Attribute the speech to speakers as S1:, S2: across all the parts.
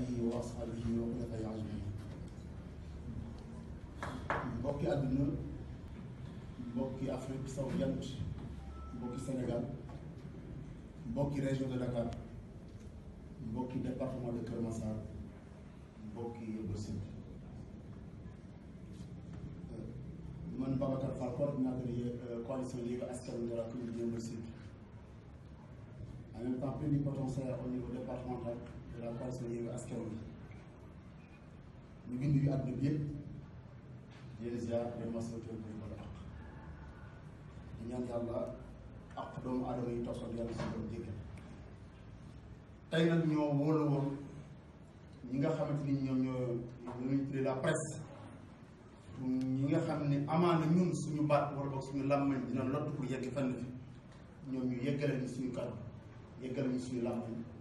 S1: alihi wa ashabihi wa Afrique Sénégal région de Dakar département de Askan Wi de en même temps au niveau départemental coalition Yewwi Askan Wi ñu ngi nuyu àdduna bi yëpp leen ziar di masawu di leen baal àq di ñaan yàlla àq doomu aadama yi tosoon yàlla si doon jéggal tey nag ñoo wóolu woon ñi nga xamante ni ñoom ñoo ñoo tuddee la presse ñi nga xam ne amaana ñun suñu baat wala boog suñu làmmañ dina lott pour yegg fenn fi ñoom ñu yeggale ñu suñu kàddu yeggale ñu suñu làmmañ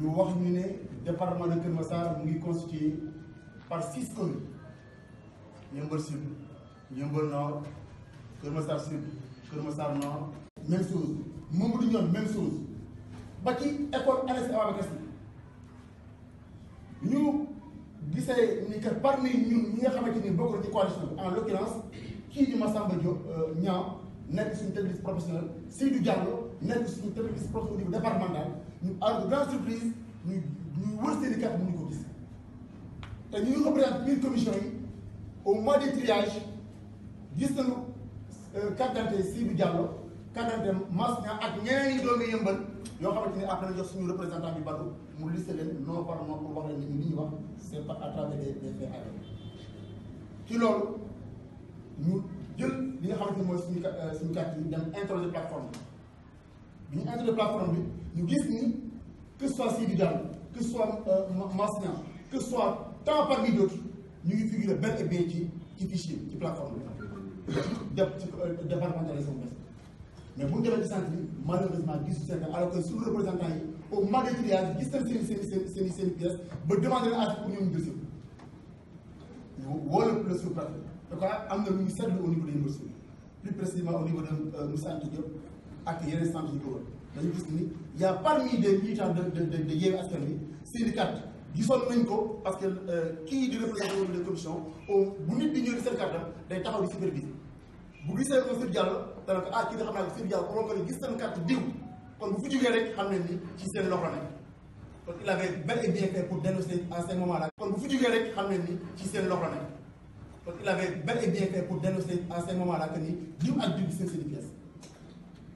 S1: ñu wax ñu ne département de Kër constitué par six communes. Yeumbeul Sud Nord Sud Nord même chose. Même chose. Ba ci école ANACIM Ababacar Sy. Ñu gisee ni que parmi ñun ñi nga en l'occurrence kii di Massamba Diop ñaaw nekk suñu tête de liste professionnel Seydou Diallo nekk suñu tête de liste professionnel au niveau départemental ñu à grande surprise ñu ñu wër seen i carte bu ñu ko gis te ñu commission au mois de triage gis nañu carte d'identité Seydou Diallo carte ñi doomi ni après représentant bi Badou pour wax leen ni li ñuy wax c' est pas à travers des faits ci loolu ñu interroger plateforme bi. Bi ñu interroger plateforme gis ni que ce soit Seydou Diallo que ce soit Mass Niang que ce soit tant parmi d'autres ñu ngi figurer bel et bien ci ci fichier ci plateforme bes mais bu ñu malheureusement alors que suñu représentant au mois de triage gis nañ seen seen seen pour ñoom le sous-préfet. Au niveau de Yeumbeul Sud plus précisément au niveau de Moussa Anta Diop ak yeneen centre yi ko dañu gis ni y' a parmi des militants de de de de Yewwi Askan Wi carte gisoon nañ ko parce que kii di représenté au de commission bu nit di ñëw di seen carte day taxaw di superviser bu gisee ko Seydou Diallo dana ko ah kii xam naa Seydou Diallo gis seen carte diw. Kon bu il avait bel et bien fait pour dénoncer en ce moment là kon bu fi jógee rek xam ni il avait bel et bien fait pour dénoncer en ce moment là que ni diw ak diw seen seen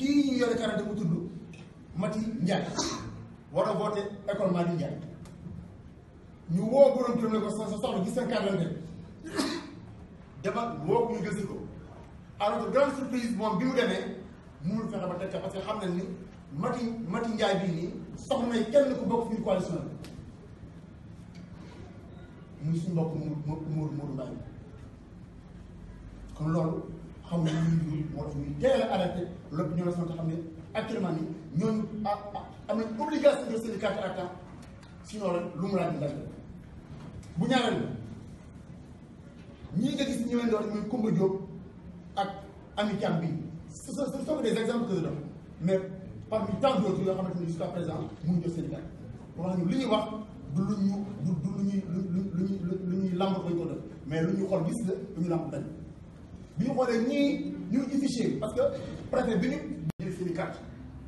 S1: kii ñu yore carte mu Mati Ndiaye. War a voté école Madi Ndiaye. Ñu woo borom turam ne ko sa soxla gis seen carte d'identité. Dama woo ko ñu gëstu ko. À notre grande surprise moom bi mu demee mënul fexe ba teg parce que xam nañ ni Mati Mati Ndiaye bii nii soxna kenn ku bokk fii coalition la muy suñu mbokk mu mu mu Mbaye. Kon loolu xam nga ñu moo ñuy ne actuellement nii ñooñu am nañ obligation de seen carte sinon rek lu mu laaj ñu ce sont des exemples que je donne mais parmi tant d'autres yoo xamante ni jusqu'à présent li ñuy wax du lu ñu du lu ñuy lu lu lu ñuy ko def mais lu ñu xool gis la lu bi ñu xoolee ñii parce que préfet bi ñu seen i carte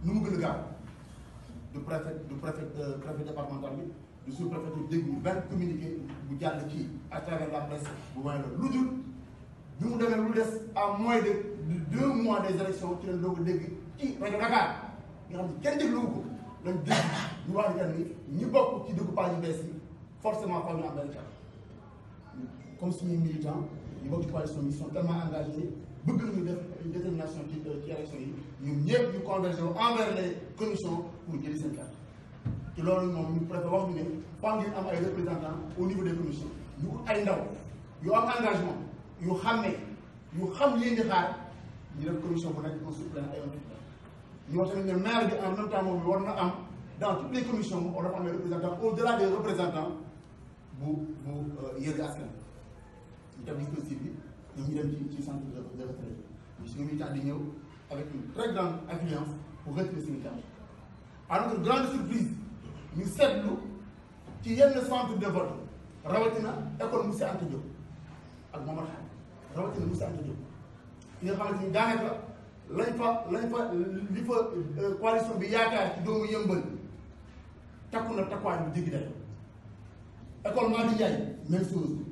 S1: du préfet du préfet préfet départemental bi du sous-préfet dégg ñu benn communiqué bu jàll ci à travers la presse bu may loolu lu dul à moins de deux mois des élections ci lañ doog a dégg ci rajo Dakar. Nga xam ne kenn déglu ko. Ni ñi bokk ci forcément fa ñu am benn bokk ci coalition bi sont tellement engagés une détermination ci converger envers les commissions pour jëli seen carte. Ci loolu moom ñu représentants au niveau des commissions. Ñu ay ndaw yu am engagement yu xam ne yu xam leen di xaar ñu def commission bu nekk un suppléant ay un en même temps war dans toutes les commissions au delà des représentants bu Askan ñu def dispositif bi centre de retraite suñu avec une très grande affluence pour retirer seen carte à notre grande surprise ñu seetlu ci yenn centre de vote Moussa Anta Diop ak Momar rawatina Moussa Anta Diop. Fi nga xamante ni daanaka lañ fa lañ fa li fa coalition bi yaakaar ci doomu takkuwaay bu jéggi day école Madi Ndiaye même chose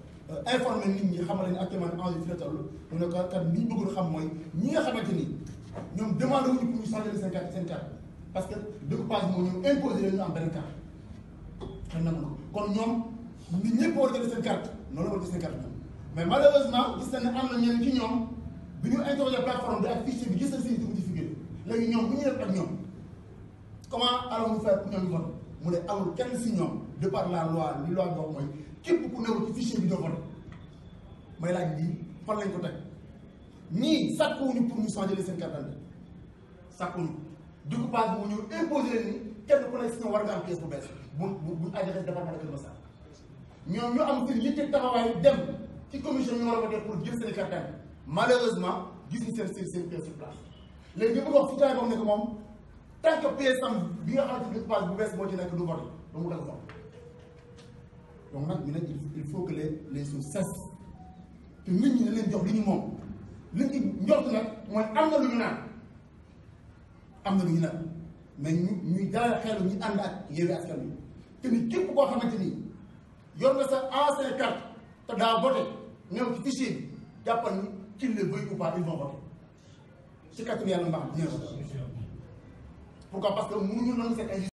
S1: informer nit ñi xamal ne actuellement enjeu fi la toll. Mu ne kat kat xam mooy ñi nga xamante ni ñoom demandé wuñu pour ñu changer seen carte seen parce que découpage moo ñëw imposé leen ñu am benn carte. Xëy na ko. Kon ñoom nit ñëpp war a seen carte. Noonu la war a mais malheureusement gis ne am na ci ñoom bi ñu interroger plateforme bi ak fichier bi gis nañ ci figure léegi ñoom bu ñu def ak comment allons-nous faire pour ñoom ñu mu ne amul de par la loi loi képp ku newul ci fichier bi doo vote may laaj lii fan lañ ko teg. Pour ñu changer seen carte d'identité sàkkuwuñu. Pièce bu bees. De Keur Massar. Seen yitte taxawaay dem ci commission ñu war a voté pour jël seen carte malheureusement gis ñu sur place. Léegi ñu bëgg tant que pièce am bi nga xamante ni découpage bu bees moo voté ba il faut que les les choses cessent. Nit ñi ne leen jox li ñu moom. Li lu ñu naan. Lu ñu naan. Mais ñu ñuy dalal xelu ñu ànd ak Yewwi Askan Wi. Te ni képp koo xamante yor nga sa ancien carte te daa voté ñëw ci fichier bi ni qu'il le veuille ou pas ils vont voter. Ci kàttanu yàlla mbaax dina voté pourquoi? Parce que mënuñu nangu